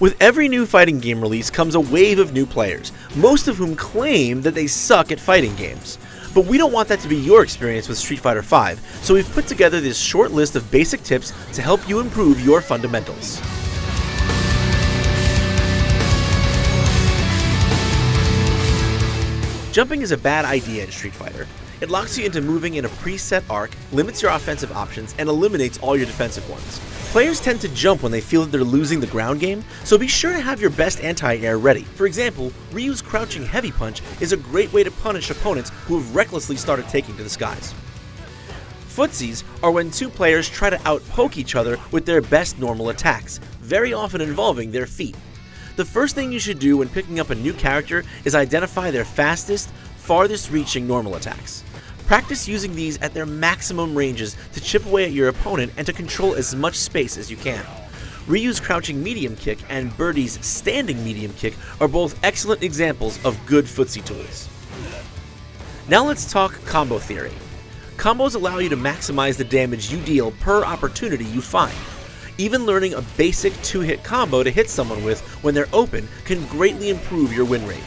With every new fighting game release comes a wave of new players, most of whom claim that they suck at fighting games. But we don't want that to be your experience with Street Fighter V, so we've put together this short list of basic tips to help you improve your fundamentals. Jumping is a bad idea in Street Fighter. It locks you into moving in a preset arc, limits your offensive options, and eliminates all your defensive ones. Players tend to jump when they feel that they're losing the ground game, so be sure to have your best anti-air ready. For example, Ryu's crouching heavy punch is a great way to punish opponents who have recklessly started taking to the skies. Footsies are when two players try to outpoke each other with their best normal attacks, very often involving their feet. The first thing you should do when picking up a new character is identify their fastest, farthest reaching normal attacks. Practice using these at their maximum ranges to chip away at your opponent and to control as much space as you can. Ryu's crouching medium kick and Birdie's standing medium kick are both excellent examples of good footsie tools. Now let's talk combo theory. Combos allow you to maximize the damage you deal per opportunity you find. Even learning a basic two-hit combo to hit someone with when they're open can greatly improve your win rate.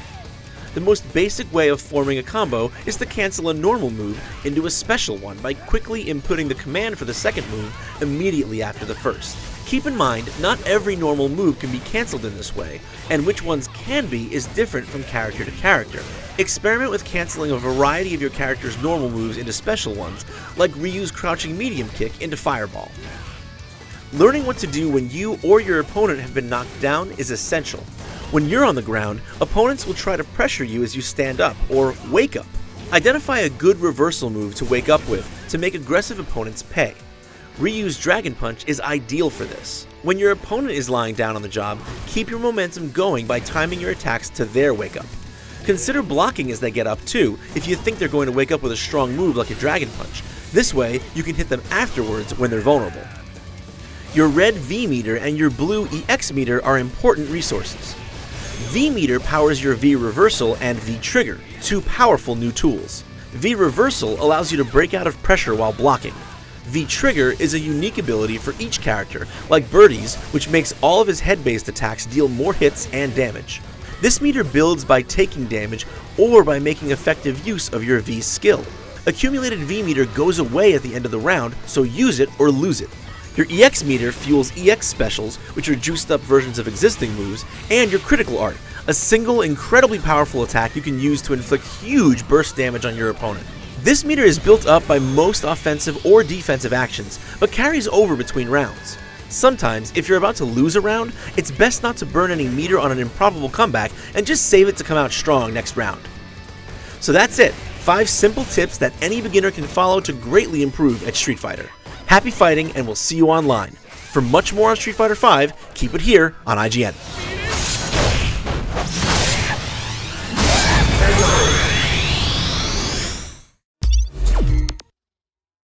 The most basic way of forming a combo is to cancel a normal move into a special one by quickly inputting the command for the second move immediately after the first. Keep in mind, not every normal move can be cancelled in this way, and which ones can be is different from character to character. Experiment with cancelling a variety of your character's normal moves into special ones, like Ryu's crouching medium kick into Fireball. Learning what to do when you or your opponent have been knocked down is essential. When you're on the ground, opponents will try to pressure you as you stand up, or wake up. Identify a good reversal move to wake up with to make aggressive opponents pay. Ryu's Dragon Punch is ideal for this. When your opponent is lying down on the job, keep your momentum going by timing your attacks to their wake up. Consider blocking as they get up too, if you think they're going to wake up with a strong move like a Dragon Punch. This way, you can hit them afterwards when they're vulnerable. Your red V meter and your blue EX meter are important resources. V meter powers your V reversal and V trigger, two powerful new tools. V reversal allows you to break out of pressure while blocking. V trigger is a unique ability for each character, like Birdie's, which makes all of his head based attacks deal more hits and damage. This meter builds by taking damage or by making effective use of your V skill. Accumulated V meter goes away at the end of the round, so use it or lose it. Your EX meter fuels EX specials, which are juiced up versions of existing moves, and your critical art, a single incredibly powerful attack you can use to inflict huge burst damage on your opponent. This meter is built up by most offensive or defensive actions, but carries over between rounds. Sometimes, if you're about to lose a round, it's best not to burn any meter on an improbable comeback and just save it to come out strong next round. So that's it, 5 simple tips that any beginner can follow to greatly improve at Street Fighter. Happy fighting, and we'll see you online. For much more on Street Fighter V, keep it here on IGN.